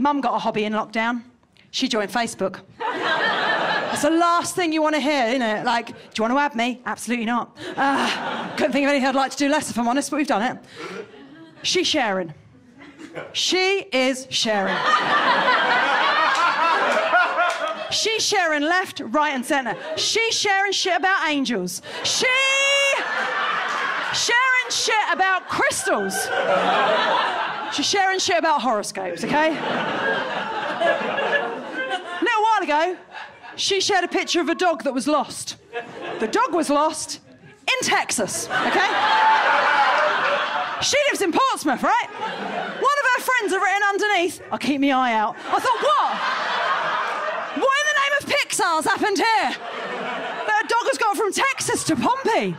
Mum got a hobby in lockdown. She joined Facebook. That's the last thing you want to hear, isn't it? Like, do you want to add me? Absolutely not. Uh, couldn't think of anything I'd like to do less, if I'm honest, but we've done it. She's sharing. She is sharing. She's sharing left, right, and centre. She's sharing shit about angels. She sharing shit about crystals. She's sharing shit about horoscopes, okay? A little while ago, she shared a picture of a dog that was lost. The dog was lost in Texas, okay? She lives in Portsmouth, right? One of her friends had written underneath, I'll keep my eye out. I thought, what? What in the name of Pixar's happened here? That dog has gone from Texas to Pompey.